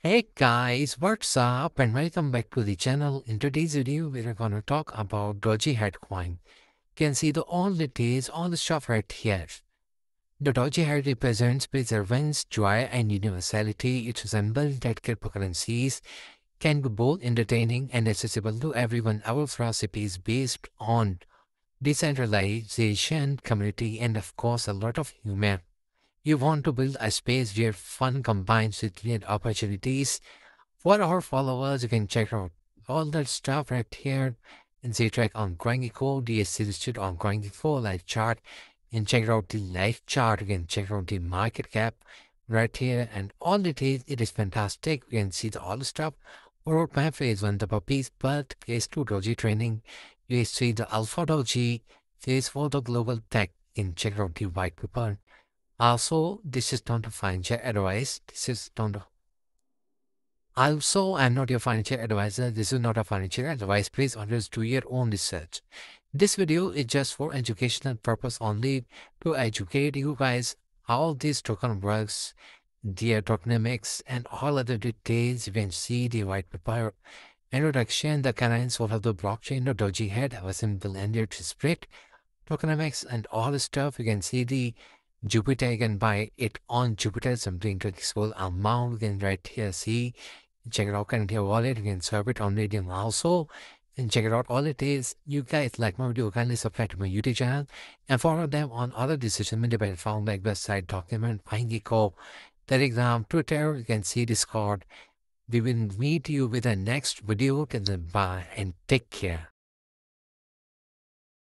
Hey guys, what's up and welcome back to the channel. In today's video, we're gonna talk about Doji Head coin. You can see the all details, all the stuff right here. The Doji Head represents perseverance, joy, and universality. It's a symbol that cryptocurrencies can be both entertaining and accessible to everyone. Our philosophy is based on decentralization, community, and of course, a lot of humor. You want to build a space where fun combines with great opportunities. For our followers, you can check out all that stuff right here and see track on CoinGecko, the listed on CoinGecko live chart and check out the live chart. You can check out the market cap right here and all it is, it is fantastic. You can see the all the stuff. Roadmap phase one, the puppies, but phase two doji training. You see the alpha doji, phase four, the global tech. Can check out the white paper. Also, this is not a financial advice. This is not also, I'm not your financial advisor. This is not a financial advice. Please always do your own research. This video is just for educational purpose only to educate you guys how this token works, their tokenomics, and all other details. You can see the white paper introduction, the current of the blockchain, the Doji head, a simple ended spread, tokenomics, and all the stuff. You can see the Jupiter, you can buy it on Jupiter, something explore amount. You can right here see, check it out, current wallet, you can serve it on Raydium also. And check it out, all it is. You guys like my video, kindly subscribe to my YouTube channel and follow them on other decision media platforms like website, document, FindGecko, Telegram, Twitter. You can see Discord. We will meet you with the next video. Till then, bye and take care.